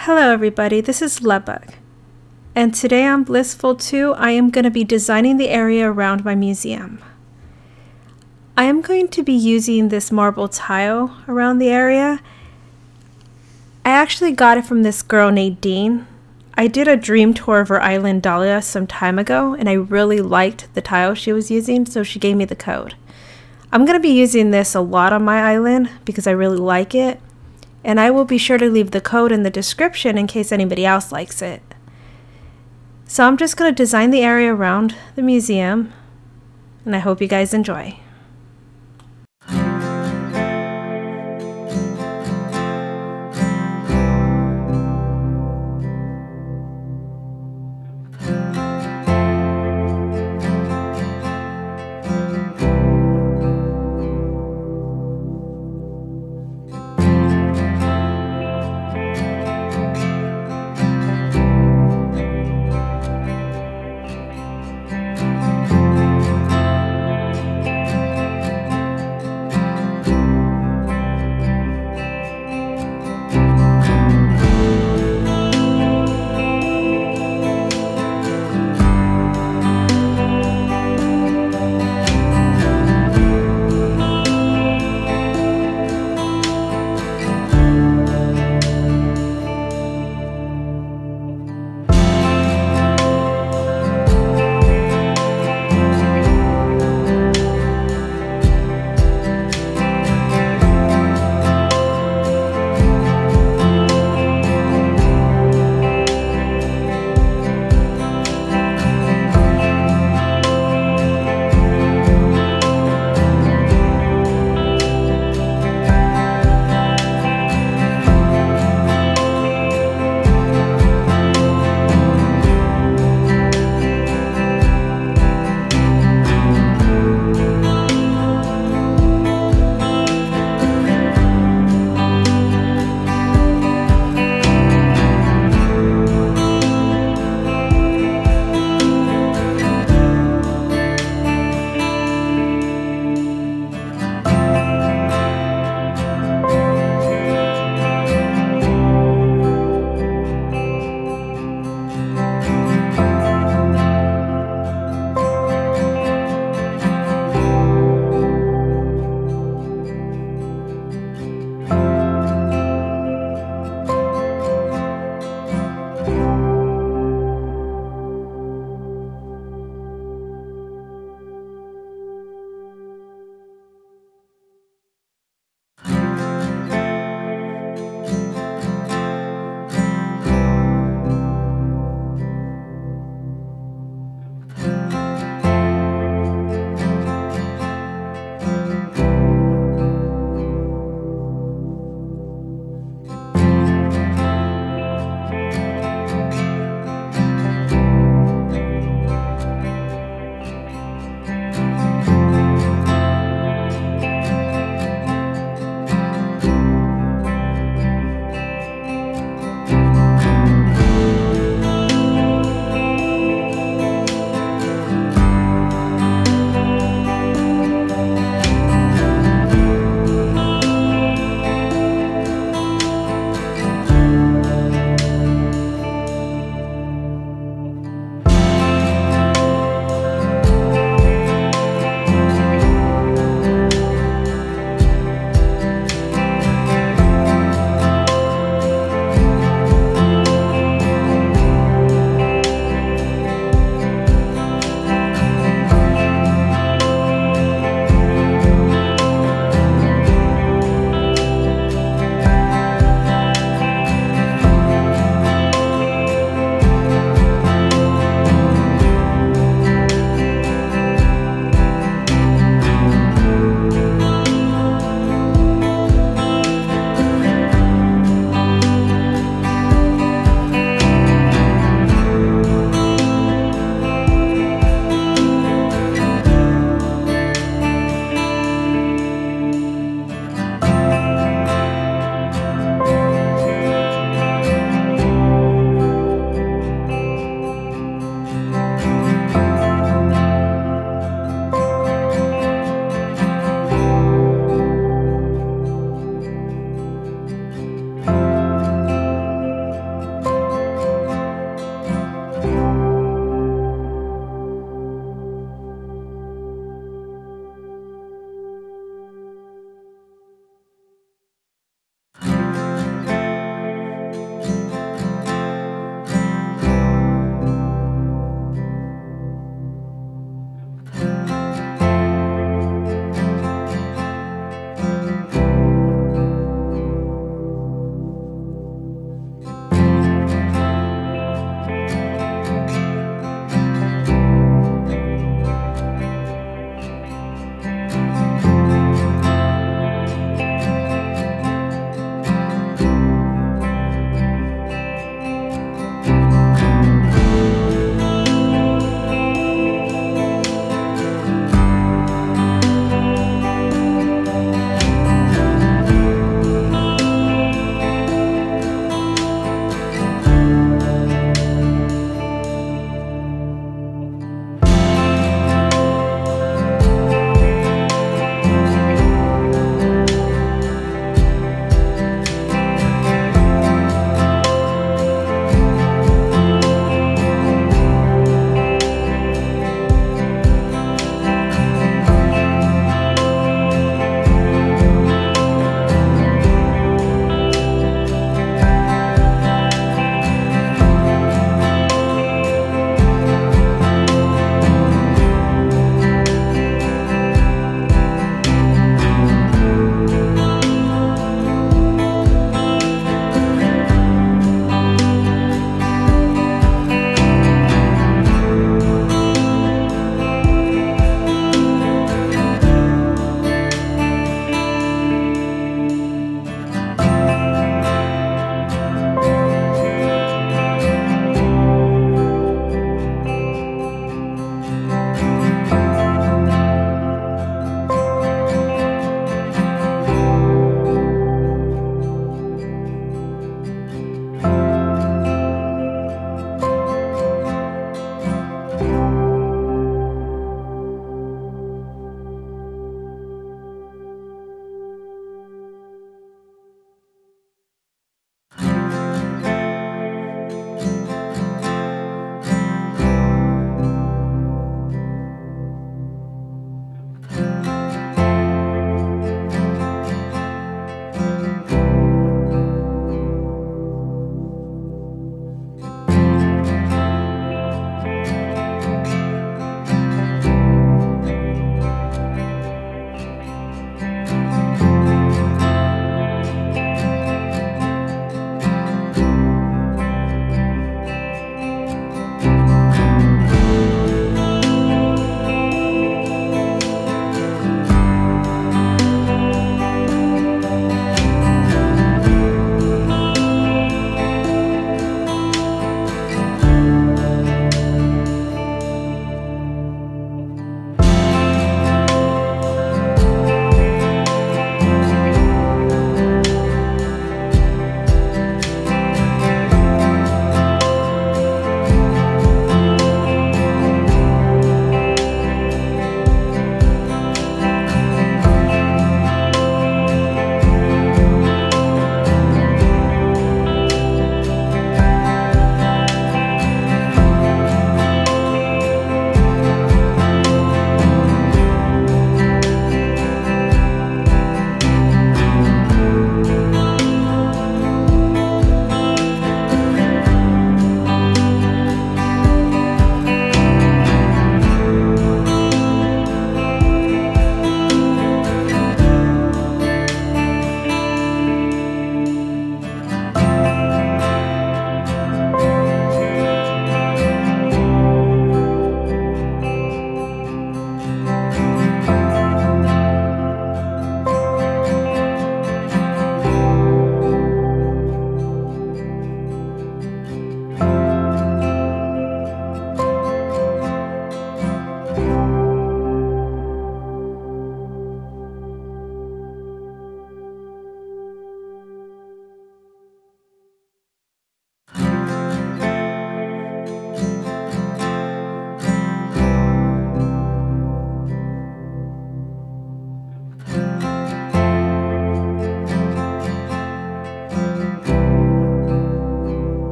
Hello everybody, this is Love Bug. And today on Blissful 2, I am going to be designing the area around my museum. I am going to be using this marble tile around the area. I actually got it from this girl Nadine. I did a dream tour of her island Daliah some time ago and I really liked the tile she was using so she gave me the code. I'm going to be using this a lot on my island because I really like it and I will be sure to leave the code in the description in case anybody else likes it. So I'm just going to design the area around the museum and I hope you guys enjoy.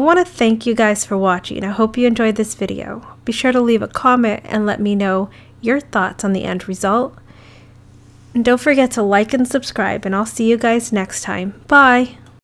Want to thank you guys for watching. I hope you enjoyed this video. Be sure to leave a comment and let me know your thoughts on the end result. And don't forget to like and subscribe, and I'll see you guys next time. Bye!